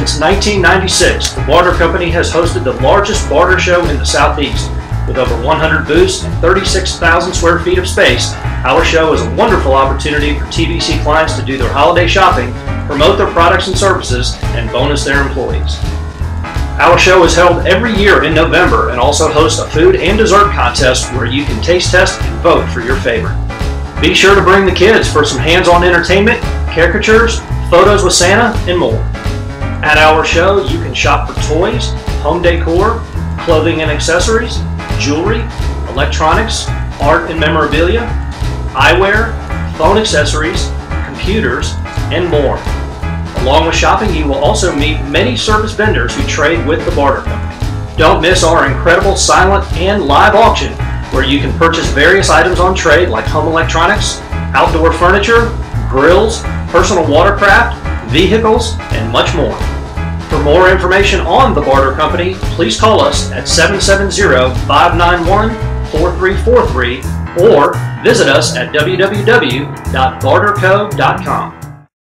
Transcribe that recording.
1996, the Barter Company has hosted the largest barter show in the Southeast. With over 100 booths and 36,000 square feet of space, our show is a wonderful opportunity for TBC clients to do their holiday shopping, promote their products and services, and bonus their employees. Our show is held every year in November and also hosts a food and dessert contest where you can taste test and vote for your favorite. Be sure to bring the kids for some hands-on entertainment, caricatures, photos with Santa, and more. At our show, you can shop for toys, home decor, clothing and accessories, jewelry, electronics, art and memorabilia, eyewear, phone accessories, computers, and more. Along with shopping, you will also meet many service vendors who trade with the Barter Company. Don't miss our incredible silent and live auction where you can purchase various items on trade like home electronics, outdoor furniture, grills, personal watercraft, vehicles, and much more. For more information on the Barter Company, please call us at 770-591-4343 or visit us at www.barterco.com.